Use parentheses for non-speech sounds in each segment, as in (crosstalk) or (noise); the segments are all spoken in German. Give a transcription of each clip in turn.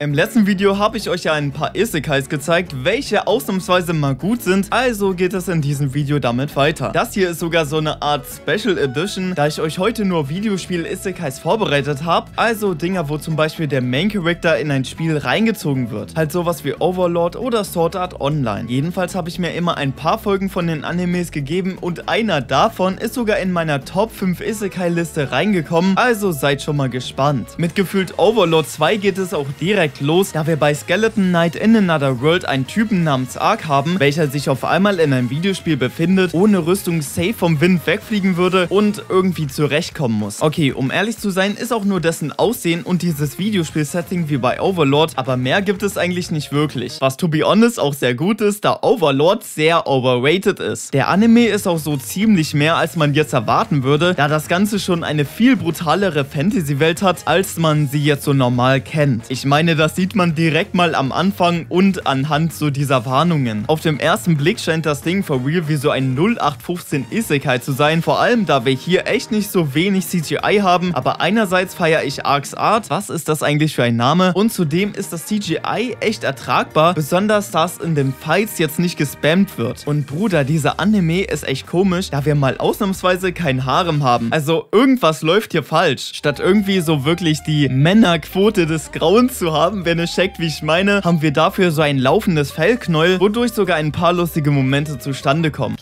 Im letzten Video habe ich euch ja ein paar Isekais gezeigt, welche ausnahmsweise mal gut sind, also geht es in diesem Video damit weiter. Das hier ist sogar so eine Art Special Edition, da ich euch heute nur Videospiel-Isekais vorbereitet habe, also Dinger, wo zum Beispiel der Main Character in ein Spiel reingezogen wird, halt sowas wie Overlord oder Sword Art Online. Jedenfalls habe ich mir immer ein paar Folgen von den Animes gegeben und einer davon ist sogar in meiner Top 5 Isekai-Liste reingekommen, also seid schon mal gespannt. Mit gefühlt Overlord 2 geht es auch direkt direkt los, da wir bei Skeleton Knight in Another World einen Typen namens Ark haben, welcher sich auf einmal in einem Videospiel befindet, ohne Rüstung safe vom Wind wegfliegen würde und irgendwie zurechtkommen muss. Okay, um ehrlich zu sein, ist auch nur dessen Aussehen und dieses Videospiel-Setting wie bei Overlord, aber mehr gibt es eigentlich nicht wirklich. Was to be honest auch sehr gut ist, da Overlord sehr overrated ist. Der Anime ist auch so ziemlich mehr, als man jetzt erwarten würde, da das Ganze schon eine viel brutalere Fantasy-Welt hat, als man sie jetzt so normal kennt. Ich meine, das sieht man direkt mal am Anfang und anhand so dieser Warnungen. Auf dem ersten Blick scheint das Ding for real wie so ein 0815 Isekai zu sein, vor allem da wir hier echt nicht so wenig CGI haben, aber einerseits feiere ich Arcs Art, was ist das eigentlich für ein Name? Und zudem ist das CGI echt ertragbar, besonders da es in den Fights jetzt nicht gespammt wird. Und Bruder, dieser Anime ist echt komisch, da wir mal ausnahmsweise kein Harem haben. Also irgendwas läuft hier falsch. Statt irgendwie so wirklich die Männerquote des Grauens zu haben, haben, wenn ihr checkt, wie ich meine, haben wir dafür so ein laufendes Fellknäuel, wodurch sogar ein paar lustige Momente zustande kommen.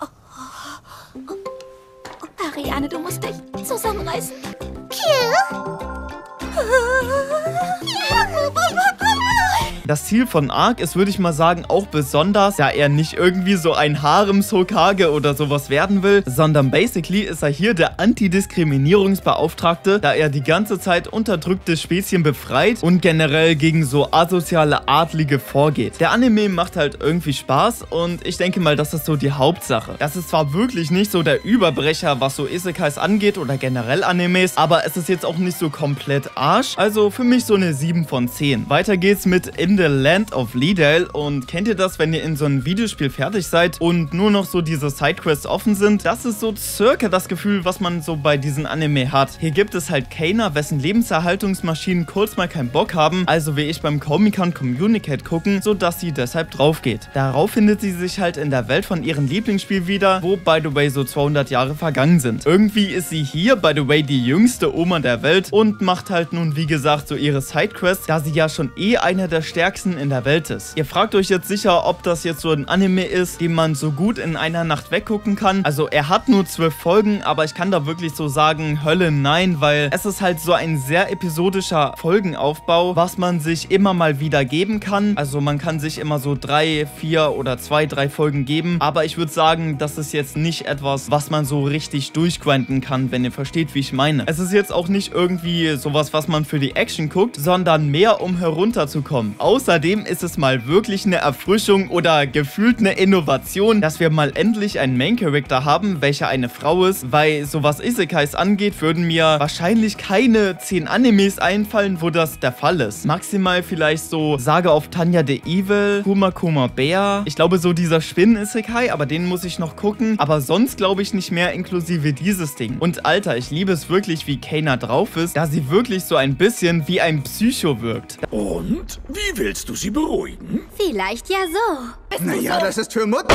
Oh. Ariane, du musst dich zusammenreißen. Kill? Das Ziel von Ark ist, würde ich mal sagen, auch besonders, da er nicht irgendwie so ein Harems-Hokage oder sowas werden will, sondern basically ist er hier der Antidiskriminierungsbeauftragte, da er die ganze Zeit unterdrückte Spezien befreit und generell gegen so asoziale Adlige vorgeht. Der Anime macht halt irgendwie Spaß und ich denke mal, das ist so die Hauptsache. Das ist zwar wirklich nicht so der Überbrecher, was so Isekais angeht oder generell Animes, aber es ist jetzt auch nicht so komplett Arsch, also für mich so eine 7 von 10. Weiter geht's mit In the Land of Leadale und kennt ihr das, wenn ihr in so einem Videospiel fertig seid und nur noch so diese Sidequests offen sind? Das ist so circa das Gefühl, was man so bei diesen Anime hat. Hier gibt es halt Kana, wessen Lebenserhaltungsmaschinen kurz mal keinen Bock haben, also wie ich beim Comic-Con Communicate gucken, sodass sie deshalb drauf geht. Darauf findet sie sich halt in der Welt von ihrem Lieblingsspiel wieder, wo by the way so 200 Jahre vergangen sind. Irgendwie ist sie hier by the way die jüngste Oma der Welt und macht halt nun wie gesagt so ihre Sidequests, da sie ja schon eh einer der stärksten stärksten in der Welt ist. Ihr fragt euch jetzt sicher, ob das jetzt so ein Anime ist, den man so gut in einer Nacht weggucken kann. Also er hat nur zwölf Folgen, aber ich kann da wirklich so sagen, Hölle nein, weil es ist halt so ein sehr episodischer Folgenaufbau, was man sich immer mal wieder geben kann. Also man kann sich immer so drei, vier oder zwei, drei Folgen geben. Aber ich würde sagen, das ist jetzt nicht etwas, was man so richtig durchgrinden kann, wenn ihr versteht, wie ich meine. Es ist jetzt auch nicht irgendwie sowas, was man für die Action guckt, sondern mehr um herunterzukommen. Aus Außerdem ist es mal wirklich eine Erfrischung oder gefühlt eine Innovation, dass wir mal endlich einen Main Character haben, welcher eine Frau ist, weil so was Isekais angeht, würden mir wahrscheinlich keine 10 Animes einfallen, wo das der Fall ist. Maximal vielleicht so Sage auf Tanya the Evil, Kuma Kuma Bär. Ich glaube so dieser Spinnen-Isekai, aber den muss ich noch gucken. Aber sonst glaube ich nicht mehr inklusive dieses Ding. Und Alter, ich liebe es wirklich, wie Kana drauf ist, da sie wirklich so ein bisschen wie ein Psycho wirkt. Und? Wie Willst du sie beruhigen? Vielleicht ja so. naja, so? das ist für Mutter.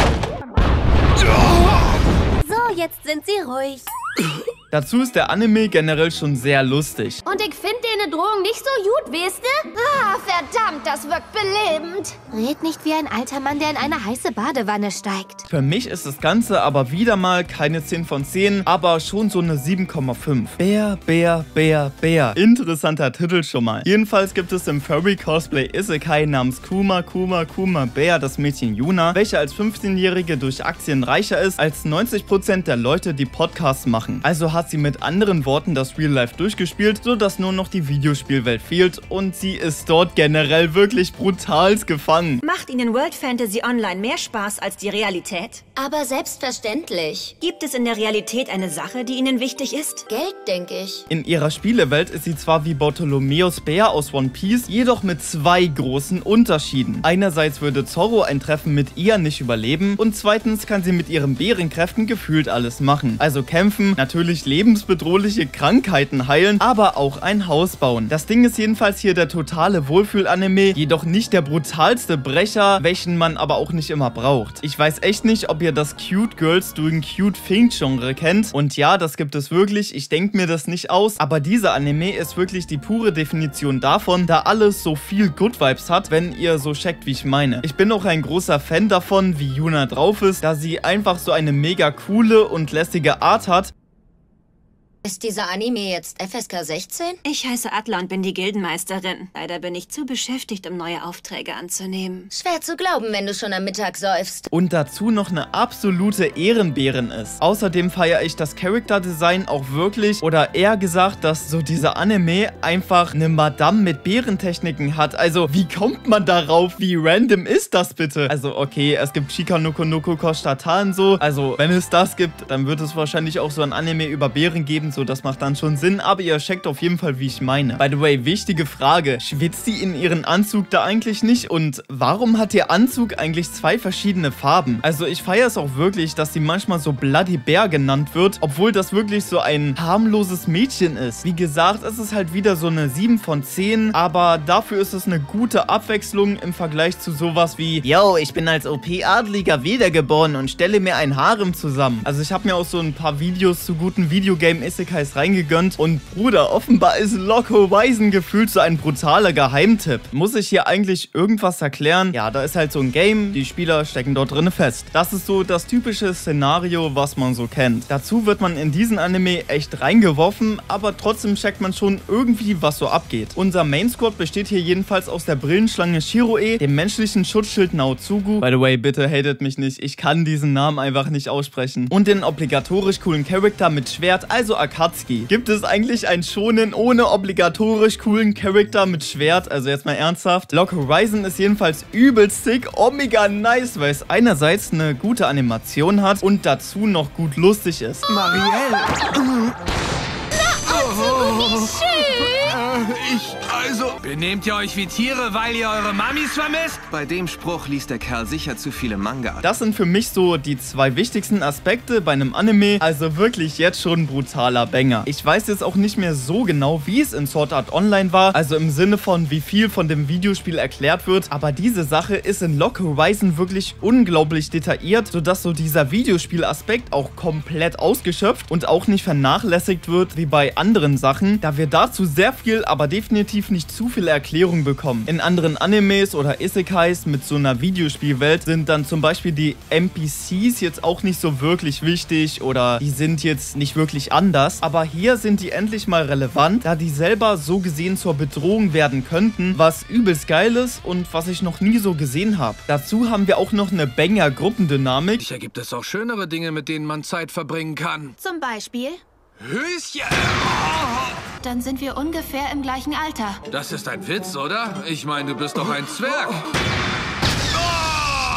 So, jetzt sind sie ruhig. (laughs) Dazu ist der Anime generell schon sehr lustig. Und ich finde deine Drohung nicht so gut, weißt du? Ah, verdammt, das wirkt belebend. Red nicht wie ein alter Mann, der in eine heiße Badewanne steigt. Für mich ist das Ganze aber wieder mal keine 10 von 10, aber schon so eine 7,5. Bär, Bär, Bär, Bär. Interessanter Titel schon mal. Jedenfalls gibt es im Furry-Cosplay Isekai namens Kuma, Kuma, Kuma Bär das Mädchen Yuna, welche als 15-Jährige durch Aktien reicher ist als 90% der Leute, die Podcasts machen. Also hat sie mit anderen Worten das Real Life durchgespielt, sodass nur noch die Videospielwelt fehlt und sie ist dort generell wirklich brutal gefangen. Macht Ihnen World Fantasy Online mehr Spaß als die Realität? Aber selbstverständlich. Gibt es in der Realität eine Sache, die Ihnen wichtig ist? Geld, denke ich. In ihrer Spielewelt ist sie zwar wie Bartholomeus Bär aus One Piece, jedoch mit zwei großen Unterschieden. Einerseits würde Zorro ein Treffen mit ihr nicht überleben und zweitens kann sie mit ihren Bärenkräften gefühlt alles machen. Also kämpfen, natürlich lebensbedrohliche Krankheiten heilen, aber auch ein Haus bauen. Das Ding ist jedenfalls hier der totale Wohlfühl-Anime, jedoch nicht der brutalste Brecher, welchen man aber auch nicht immer braucht. Ich weiß echt nicht, ob ihr das Cute Girls Doing Cute Thing Genre kennt. Und ja, das gibt es wirklich. Ich denke mir das nicht aus. Aber dieser Anime ist wirklich die pure Definition davon, da alles so viel Good Vibes hat, wenn ihr so checkt, wie ich meine. Ich bin auch ein großer Fan davon, wie Yuna drauf ist, da sie einfach so eine mega coole und lässige Art hat ist dieser Anime jetzt FSK 16? Ich heiße Atla und bin die Gildenmeisterin. Leider bin ich zu beschäftigt, um neue Aufträge anzunehmen. Schwer zu glauben, wenn du schon am Mittag säufst. Und dazu noch eine absolute Ehrenbären ist. Außerdem feiere ich das Charakterdesign auch wirklich, oder eher gesagt, dass so dieser Anime einfach eine Madame mit Bärentechniken hat. Also, wie kommt man darauf? Wie random ist das bitte? Also, okay, es gibt Shika Noko Noko Koshitatan so. Also, wenn es das gibt, dann wird es wahrscheinlich auch so ein Anime über Bären geben, so das macht dann schon Sinn, aber ihr checkt auf jeden Fall, wie ich meine. By the way, wichtige Frage, schwitzt sie in ihren Anzug da eigentlich nicht und warum hat ihr Anzug eigentlich zwei verschiedene Farben? Also ich feiere es auch wirklich, dass sie manchmal so Bloody Bear genannt wird, obwohl das wirklich so ein harmloses Mädchen ist. Wie gesagt, es ist halt wieder so eine 7 von 10, aber dafür ist es eine gute Abwechslung im Vergleich zu sowas wie Yo, ich bin als OP-Adliger wiedergeboren und stelle mir ein Harem zusammen. Also ich habe mir auch so ein paar Videos zu guten Videogame-Isekai Isekais reingegönnt und Bruder, offenbar ist Lock Horizon gefühlt so ein brutaler Geheimtipp. Muss ich hier eigentlich irgendwas erklären? Ja, da ist halt so ein Game, die Spieler stecken dort drin fest. Das ist so das typische Szenario, was man so kennt. Dazu wird man in diesen Anime echt reingeworfen, aber trotzdem checkt man schon irgendwie, was so abgeht. Unser Main Squad besteht hier jedenfalls aus der Brillenschlange Shiroe, dem menschlichen Schutzschild Naozugu. By the way, bitte hatet mich nicht, ich kann diesen Namen einfach nicht aussprechen. Und den obligatorisch coolen Charakter mit Schwert, also Akane Akatsuki. Gibt es eigentlich ein Shonen ohne obligatorisch coolen Charakter mit Schwert? Also jetzt mal ernsthaft. Lock Horizon ist jedenfalls übelst sick, Omega nice, weil es einerseits eine gute Animation hat und dazu noch gut lustig ist. Marielle! Na, Otsugu, wie schön! Ich, also... Benehmt ihr euch wie Tiere, weil ihr eure Mamis vermisst? Bei dem Spruch liest der Kerl sicher zu viele Manga. Das sind für mich so die zwei wichtigsten Aspekte bei einem Anime. Also wirklich jetzt schon ein brutaler Banger. Ich weiß jetzt auch nicht mehr so genau, wie es in Sword Art Online war. Also im Sinne von, wie viel von dem Videospiel erklärt wird. Aber diese Sache ist in Lock Horizon wirklich unglaublich detailliert, sodass so dieser Videospielaspekt auch komplett ausgeschöpft und auch nicht vernachlässigt wird wie bei anderen Sachen, da wir dazu sehr viel aber definitiv nicht zu viel Erklärung bekommen. In anderen Animes oder Isekais mit so einer Videospielwelt sind dann zum Beispiel die NPCs jetzt auch nicht so wirklich wichtig oder die sind jetzt nicht wirklich anders. Aber hier sind die endlich mal relevant, da die selber so gesehen zur Bedrohung werden könnten, was übelst geil ist und was ich noch nie so gesehen habe. Dazu haben wir auch noch eine Banger-Gruppendynamik. Sicher gibt es auch schönere Dinge, mit denen man Zeit verbringen kann. Zum Beispiel? Höschen! Dann sind wir ungefähr im gleichen Alter. Das ist ein Witz, oder? Ich meine, du bist doch ein Zwerg.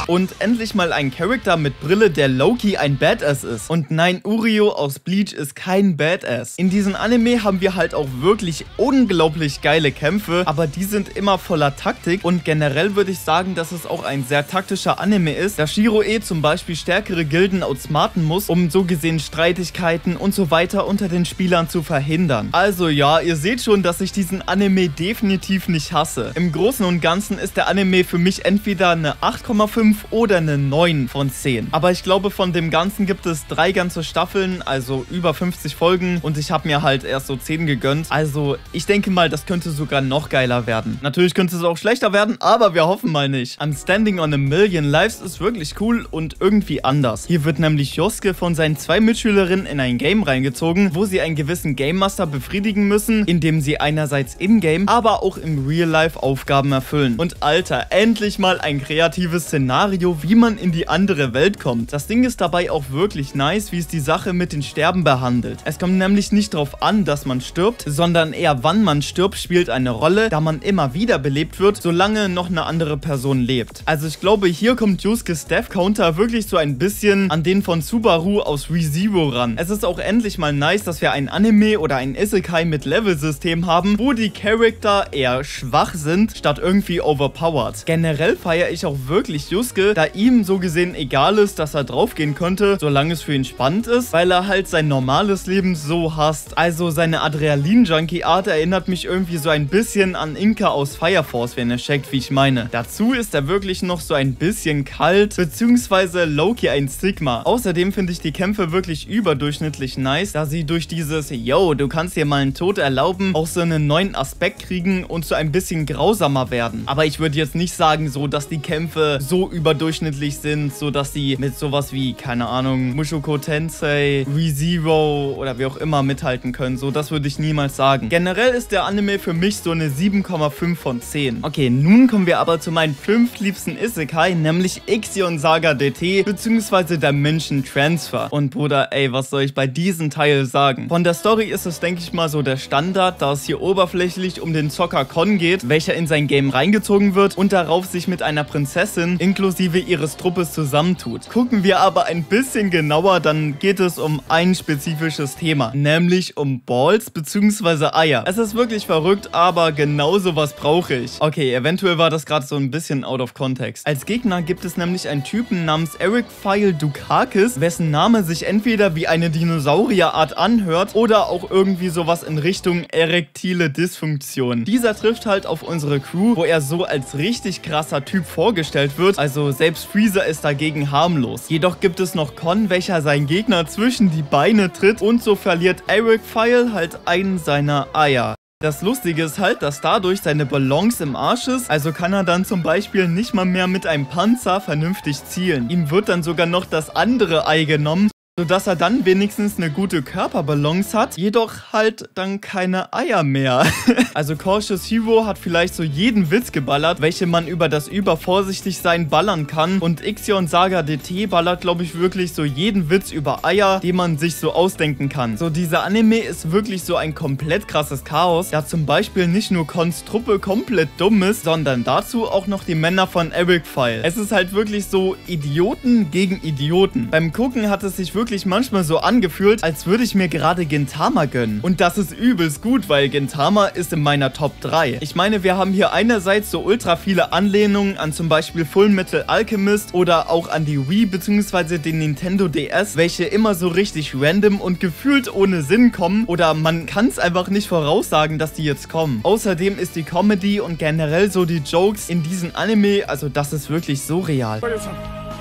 Und endlich mal ein Charakter mit Brille, der Loki ein Badass ist. Und nein, Urio aus Bleach ist kein Badass. In diesem Anime haben wir halt auch wirklich unglaublich geile Kämpfe, aber die sind immer voller Taktik. Und generell würde ich sagen, dass es auch ein sehr taktischer Anime ist, da Shiroe zum Beispiel stärkere Gilden outsmarten muss, um so gesehen Streitigkeiten und so weiter unter den Spielern zu verhindern. Also ja, ihr seht schon, dass ich diesen Anime definitiv nicht hasse. Im Großen und Ganzen ist der Anime für mich entweder eine 8,5 oder eine 9 von 10. Aber ich glaube, von dem Ganzen gibt es drei ganze Staffeln, also über 50 Folgen und ich habe mir halt erst so 10 gegönnt. Also ich denke mal, das könnte sogar noch geiler werden. Natürlich könnte es auch schlechter werden, aber wir hoffen mal nicht. I'm Standing on a Million Lives ist wirklich cool und irgendwie anders. Hier wird nämlich Josuke von seinen zwei Mitschülerinnen in ein Game reingezogen, wo sie einen gewissen Game Master befriedigen müssen, indem sie einerseits in-game, aber auch im Real-Life Aufgaben erfüllen. Und Alter, endlich mal ein kreatives Szenario, wie man in die andere Welt kommt. Das Ding ist dabei auch wirklich nice, wie es die Sache mit den Sterben behandelt. Es kommt nämlich nicht darauf an, dass man stirbt, sondern eher wann man stirbt, spielt eine Rolle, da man immer wieder belebt wird, solange noch eine andere Person lebt. Also ich glaube, hier kommt Yuskes Death Counter wirklich so ein bisschen an den von Subaru aus ReZero ran. Es ist auch endlich mal nice, dass wir ein Anime oder ein Isekai mit Level-System haben, wo die Charakter eher schwach sind, statt irgendwie overpowered. Generell feiere ich auch wirklich Yusuke Maske, da ihm so gesehen egal ist, dass er draufgehen könnte, solange es für ihn spannend ist, weil er halt sein normales Leben so hasst. Also seine Adrenalin-Junkie-Art erinnert mich irgendwie so ein bisschen an Inka aus Fire Force, wenn ihr checkt, wie ich meine. Dazu ist er wirklich noch so ein bisschen kalt, beziehungsweise Loki ein Sigma. Außerdem finde ich die Kämpfe wirklich überdurchschnittlich nice, da sie durch dieses Yo, du kannst dir mal einen Tod erlauben, auch so einen neuen Aspekt kriegen und so ein bisschen grausamer werden. Aber ich würde jetzt nicht sagen so, dass die Kämpfe so überdurchschnittlich sind, so dass sie mit sowas wie, keine Ahnung, Mushoku Tensei, ReZero oder wie auch immer mithalten können. So, das würde ich niemals sagen. Generell ist der Anime für mich so eine 7,5 von 10. Okay, nun kommen wir aber zu meinen fünf liebsten Isekai, nämlich Ixion Saga DT, beziehungsweise Dimension Transfer. Und Bruder, ey, was soll ich bei diesem Teil sagen? Von der Story ist es, denke ich mal, so der Standard, da es hier oberflächlich um den Zocker Kon geht, welcher in sein Game reingezogen wird und darauf sich mit einer Prinzessin inklusive ihres Truppes zusammentut. Gucken wir aber ein bisschen genauer, dann geht es um ein spezifisches Thema, nämlich um Balls bzw. Eier. Es ist wirklich verrückt, aber genau sowas brauche ich. Okay, eventuell war das gerade so ein bisschen out of context. Als Gegner gibt es nämlich einen Typen namens Eric File Dukakis, wessen Name sich entweder wie eine Dinosaurierart anhört oder auch irgendwie sowas in Richtung erektile Dysfunktion. Dieser trifft halt auf unsere Crew, wo er so als richtig krasser Typ vorgestellt wird, also selbst Freezer ist dagegen harmlos. Jedoch gibt es noch Con, welcher seinen Gegner zwischen die Beine tritt und so verliert Eric File halt einen seiner Eier. Das Lustige ist halt, dass dadurch seine Balance im Arsch ist, also kann er dann zum Beispiel nicht mal mehr mit einem Panzer vernünftig zielen. Ihm wird dann sogar noch das andere Ei genommen, sodass er dann wenigstens eine gute Körperbalance hat, jedoch halt dann keine Eier mehr. (laughs) also Cautious Hero hat vielleicht so jeden Witz geballert, welche man über das Übervorsichtigsein ballern kann und Ixion Saga DT ballert glaube ich wirklich so jeden Witz über Eier, den man sich so ausdenken kann. So dieser Anime ist wirklich so ein komplett krasses Chaos, da zum Beispiel nicht nur Cons Truppe komplett dumm ist, sondern dazu auch noch die Männer von Eric File. Es ist halt wirklich so Idioten gegen Idioten. Beim Gucken hat es sich wirklich wirklich manchmal so angefühlt, als würde ich mir gerade Gintama gönnen. Und das ist übelst gut, weil Gintama ist in meiner Top 3. Ich meine, wir haben hier einerseits so ultra viele Anlehnungen an zum Beispiel Full Metal Alchemist oder auch an die Wii bzw. den Nintendo DS, welche immer so richtig random und gefühlt ohne Sinn kommen oder man kann es einfach nicht voraussagen, dass die jetzt kommen. Außerdem ist die Comedy und generell so die Jokes in diesem Anime, also das ist wirklich so real.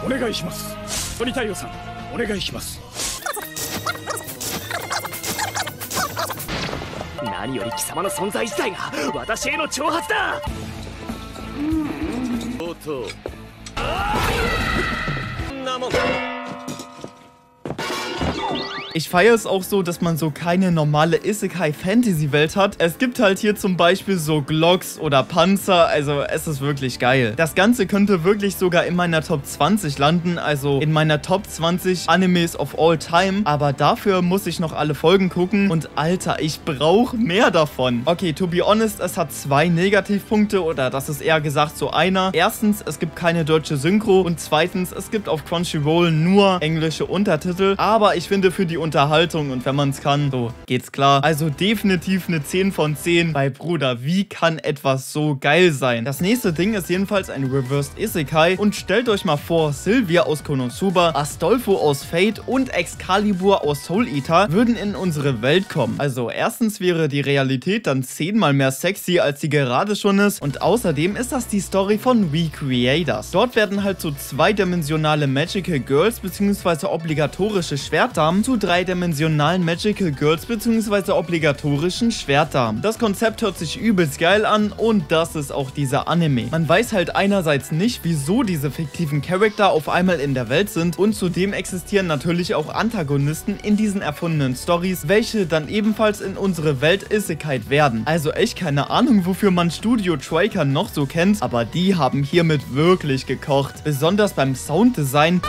お願いします鳥太陽さん お願いします。何より貴様の存在自体が私への挑発だ。とうとうそんなもん Ich feiere es auch so, dass man so keine normale Isekai-Fantasy-Welt hat. Es gibt halt hier zum Beispiel so Glocks oder Panzer, also es ist wirklich geil. Das Ganze könnte wirklich sogar in meiner Top 20 landen, also in meiner Top 20 Animes of all time. Aber dafür muss ich noch alle Folgen gucken und Alter, ich brauche mehr davon. Okay, to be honest, es hat zwei Negativpunkte oder das ist eher gesagt so einer. Erstens, es gibt keine deutsche Synchro und zweitens, es gibt auf Crunchyroll nur englische Untertitel. Aber ich finde für die Unterhaltung und wenn man es kann, so geht's klar. Also definitiv eine 10 von 10. Bei Bruder, wie kann etwas so geil sein? Das nächste Ding ist jedenfalls ein Reversed Isekai und stellt euch mal vor, Sylvia aus Konosuba, Astolfo aus Fate und Excalibur aus Soul Eater würden in unsere Welt kommen. Also erstens wäre die Realität dann zehnmal mehr sexy, als sie gerade schon ist und außerdem ist das die Story von We Creators. Dort werden halt so zweidimensionale Magical Girls bzw. obligatorische Schwertdamen zu drei dreidimensionalen Magical Girls bzw. obligatorischen Schwertdamen. Das Konzept hört sich übelst geil an und das ist auch dieser Anime. Man weiß halt einerseits nicht, wieso diese fiktiven Charakter auf einmal in der Welt sind und zudem existieren natürlich auch Antagonisten in diesen erfundenen Stories, welche dann ebenfalls in unsere Welt Isekai werden. Also echt keine Ahnung, wofür man Studio Traker noch so kennt, aber die haben hiermit wirklich gekocht. Besonders beim Sounddesign.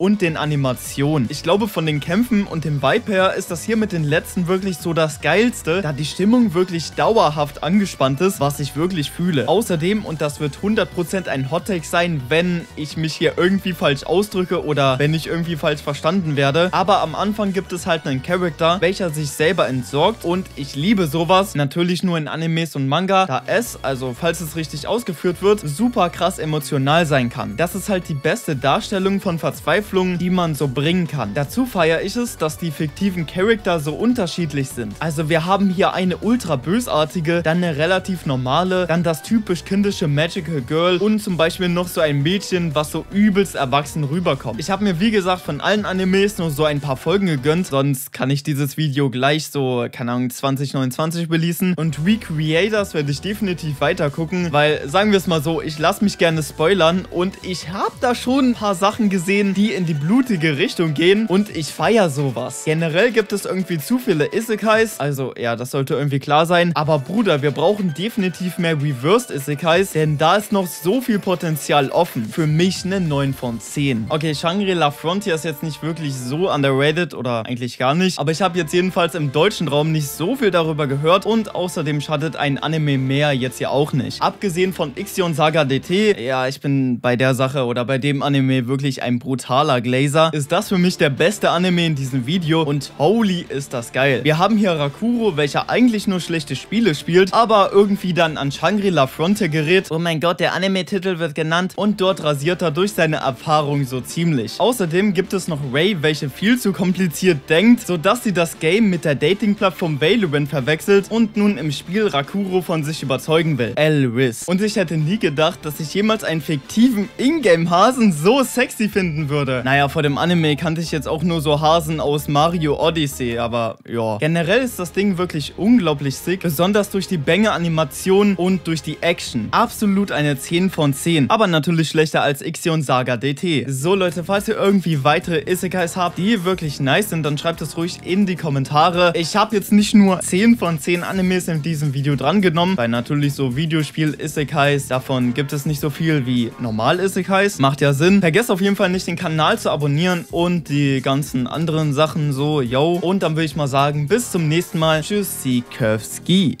Und den Animationen. Ich glaube, von den Kämpfen und dem Vibe her ist das hier mit den letzten wirklich so das Geilste, da die Stimmung wirklich dauerhaft angespannt ist, was ich wirklich fühle. Außerdem, und das wird 100% ein Hottake sein, wenn ich mich hier irgendwie falsch ausdrücke oder wenn ich irgendwie falsch verstanden werde, aber am Anfang gibt es halt einen Charakter, welcher sich selber entsorgt und ich liebe sowas, natürlich nur in Animes und Manga, da es, also falls es richtig ausgeführt wird, super krass emotional sein kann. Das ist halt die beste Darstellung von Verzweiflung, die man so bringen kann. Dazu feiere ich es, dass die fiktiven Charakter so unterschiedlich sind. Also wir haben hier eine ultra bösartige, dann eine relativ normale, dann das typisch kindische Magical Girl und zum Beispiel noch so ein Mädchen, was so übelst erwachsen rüberkommt. Ich habe mir wie gesagt von allen Animes nur so ein paar Folgen gegönnt, sonst kann ich dieses Video gleich so, keine Ahnung, 2029 beließen. Und Recreators werde ich definitiv weiter gucken, weil, sagen wir es mal so, ich lasse mich gerne spoilern und ich habe da schon ein paar Sachen gesehen, die in die blutige Richtung gehen und ich feiere sowas. Generell gibt es irgendwie zu viele Isekais, also ja, das sollte irgendwie klar sein, aber Bruder, wir brauchen definitiv mehr Reversed Isekais, denn da ist noch so viel Potenzial offen. Für mich eine 9 von 10. Okay, Shangri-La Frontier ist jetzt nicht wirklich so underrated oder eigentlich gar nicht, aber ich habe jetzt jedenfalls im deutschen Raum nicht so viel darüber gehört und außerdem schadet ein Anime mehr jetzt hier auch nicht. Abgesehen von Ixion Saga DT, ja, ich bin bei der Sache oder bei dem Anime wirklich ein brutaler Glazer, ist das für mich der beste Anime in diesem Video und holy ist das geil. Wir haben hier Rakuro, welcher eigentlich nur schlechte Spiele spielt, aber irgendwie dann an Shangri-La Frontier gerät. Oh mein Gott, der Anime-Titel wird genannt und dort rasiert er durch seine Erfahrung so ziemlich. Außerdem gibt es noch Ray, welche viel zu kompliziert denkt, sodass sie das Game mit der Dating-Plattform Valorant verwechselt und nun im Spiel Rakuro von sich überzeugen will. Elris. Und ich hätte nie gedacht, dass ich jemals einen fiktiven Ingame-Hasen so sexy finden würde. Naja, vor dem Anime kannte ich jetzt auch nur so Hasen aus Mario Odyssey, aber ja. Generell ist das Ding wirklich unglaublich sick, besonders durch die Bänge-Animation und durch die Action. Absolut eine 10 von 10, aber natürlich schlechter als Ixion Saga DT. So Leute, falls ihr irgendwie weitere Isekais habt, die wirklich nice sind, dann schreibt es ruhig in die Kommentare. Ich habe jetzt nicht nur 10 von 10 Animes in diesem Video drangenommen, weil natürlich so Videospiel-Isekais, davon gibt es nicht so viel wie normal Isekais. Macht ja Sinn. Vergesst auf jeden Fall nicht, den Kanal zu abonnieren und die ganzen anderen Sachen so, yo. Und dann würde ich mal sagen, bis zum nächsten Mal. Tschüss, Siekowski.